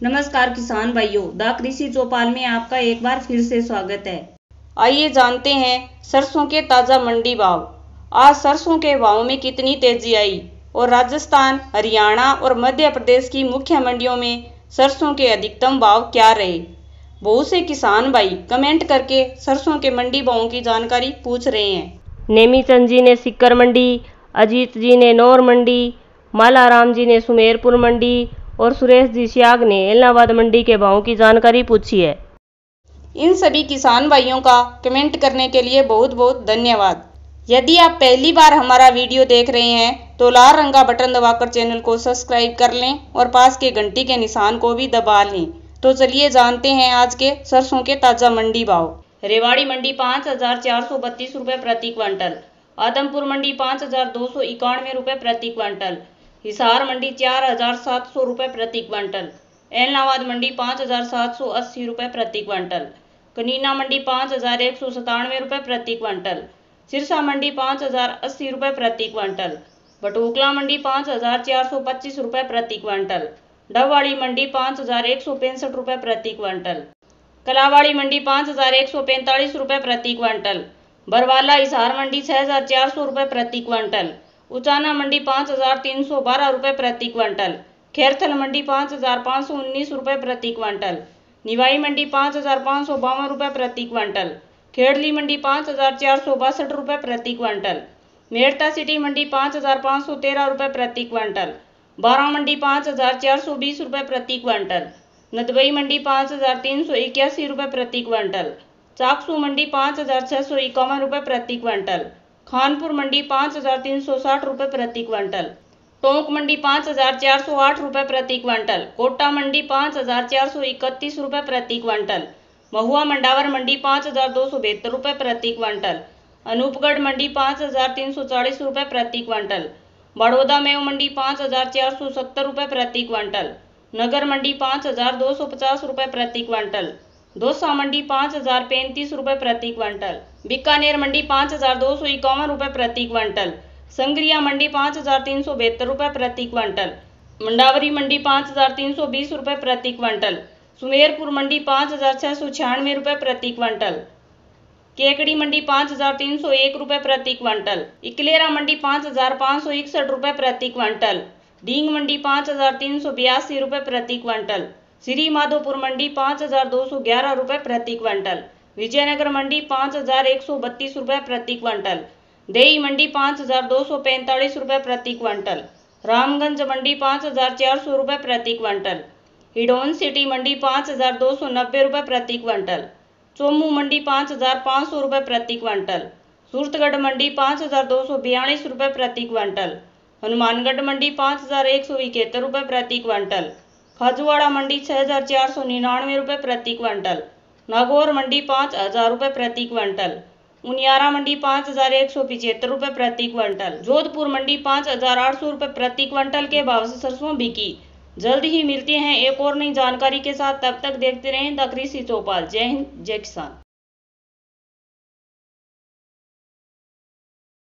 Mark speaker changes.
Speaker 1: नमस्कार किसान भाइयों, द कृषि चौपाल में आपका एक बार फिर से स्वागत है। आइए जानते हैं सरसों के ताज़ा मंडी भाव। आज सरसों के भाव में कितनी तेज़ी आई और राजस्थान, हरियाणा और मध्य प्रदेश की मुख्य मंडियों में सरसों के अधिकतम भाव क्या रहे? बहुत से किसान भाई, कमेंट करके सरसों के मंडी भावों की जानकारी पूछ रहे हैं।
Speaker 2: नेमीचंद जी ने सिक्कर मंडी, अजीत जी ने नौर मंडी, मालाराम जी ने सुमेरपुर मंडी और सुरेश जी सियाग ने इलाहाबाद मंडी के भावों की जानकारी पूछी है।
Speaker 1: इन सभी किसान भाइयों का कमेंट करने के लिए बहुत बहुत धन्यवाद। यदि आप पहली बार हमारा वीडियो देख रहे हैं तो लाल रंग का बटन दबाकर चैनल को सब्सक्राइब कर लें और पास के घंटी के निशान को भी दबा लें। तो चलिए जानते हैं आज के सरसों के ताज़ा मंडी भाव। रेवाड़ी मंडी पाँच हज़ार चार सौ बत्तीस रुपये प्रति क्विंटल। आदमपुर मंडी पाँच हज़ार दो सौ इक्यानवे रुपये प्रति क्विंटल। हिसार मंडी चार हज़ार सात सौ रुपये प्रति क्विंटल। एलनाबाद मंडी पाँच हज़ार सात सौ अस्सी रुपये प्रति क्विंटल। कनीना मंडी पाँच हज़ार एक सौ सतानवे रुपये प्रति क्विंटल। सिरसा मंडी पाँच हज़ार अस्सी रुपये प्रति क्विंटल। बटोकला मंडी पाँच हज़ार चार सौ पच्चीस रुपये प्रति क्विंटल। डबवाड़ी मंडी पाँच हज़ार एक सौ पैंसठ रुपये प्रति क्विंटल। कलावाड़ी मंडी पाँच हज़ार एक सौ पैंतालीस रुपये प्रति क्विंटल। बरवाला हिसार मंडी छः हज़ार चार सौ रुपये प्रति क्विंटल। उचाना मंडी पाँच हज़ार तीन सौ बारह रुपये प्रति क्विंटल। खेरथल मंडी पाँच हज़ार पाँच सौ उन्नीस रुपये प्रति क्विंटल। निवाई मंडी पाँच हज़ार पाँच सौ बावन रुपये प्रति क्विंटल। खेड़ली मंडी पाँच हज़ार चार सौ बासठ रुपये प्रति क्विंटल। मेड़ता सिटी मंडी पाँच हज़ार पाँच सौ तेरह रुपये प्रति क्विंटल। बारह मंडी पाँच हज़ार चार सौ बीस रुपये प्रति क्विंटल। नदबई मंडी पाँच हज़ार तीन सौ इक्यासी रुपये प्रति क्विंटल। चाकसू मंडी पाँच हज़ार छः सौ इक्यावन रुपये प्रति क्विंटल। खानपुर मंडी पाँच हज़ार तीन सौ साठ रुपये प्रति क्विंटल। टोंक मंडी पाँच हज़ार चार सौ आठ रुपये प्रति क्विंटल। कोटा मंडी पाँच हज़ार चार सौ इकतीस रुपये प्रति क्विंटल। महुआ मंडावर मंडी पाँच हज़ार दो सौ बहत्तर रुपये प्रति क्विंटल। अनूपगढ़ मंडी पाँच हज़ार तीन सौ चालीस रुपये प्रति क्विंटल। बड़ौदा मेव मंडी पाँच हज़ार चार सौ सत्तर रुपये प्रति क्विंटल। नगर मंडी पाँच हज़ार दो सौ पचास रुपये प्रति क्विंटल। दौसा मंडी पाँच हज़ार पैंतीस रुपये प्रति क्विंटल। बीकानेर मंडी पाँच हज़ार दो सौ इक्यावन रुपये प्रति क्विंटल। संग्रिया मंडी पाँच हज़ार तीन सौ बहत्तर रुपये प्रति क्विंटल। मंडावरी मंडी पाँच हज़ार तीन सौ बीस रुपये प्रति क्विंटल। सुमेरपुर मंडी पाँच हज़ार छः सौ छियानवे रुपये प्रति क्विंटल। केकड़ी मंडी पाँच हज़ार तीन सौ एक रुपये प्रति क्विंटल। इकलेरा मंडी पाँच हज़ार पाँच सौ इकसठ रुपये प्रति क्विंटल। डींग मंडी पाँच हज़ार तीन सौ बयासी रुपये प्रति क्विंटल। श्री माधोपुर मंडी पाँच हज़ार दो सौ ग्यारह रुपये प्रति क्विंटल। विजयनगर मंडी पाँच हज़ार एक सौ बत्तीस रुपये प्रति क्विंटल। देई मंडी पाँच हज़ार दो सौ पैंतालीस रुपये प्रति क्विंटल। रामगंज मंडी पाँच हज़ार चार सौ रुपये प्रति क्विंटल। हिडोन सिटी मंडी पाँच हज़ार दो सौ नब्बे रुपये प्रति क्विंटल। चोमू मंडी पाँच हज़ार पाँच सौ रुपये प्रति क्विंटल। सूरतगढ़ मंडी पाँच हज़ार दो सौ बयालीस रुपये प्रति क्विंटल। हनुमानगढ़ मंडी पाँच हज़ार एक सौ इकहत्तर रुपये प्रति क्विंटल। खजुआड़ा मंडी छः हज़ार चार सौ निन्यानवे रुपये प्रति क्विंटल। नागौर मंडी पाँच हज़ार रुपये प्रति क्विंटल। उनियारा मंडी पाँच हज़ार एक सौ पिछहत्तर रुपये प्रति क्विंटल। जोधपुर मंडी पाँच हज़ार आठ सौ रुपये प्रति क्विंटल के भाव से सरसों बिकी। जल्द ही मिलते हैं। एक और नई जानकारी के साथ तब तक देखते रहें द कृषि चौपाल। जय हिंद, जय किसान।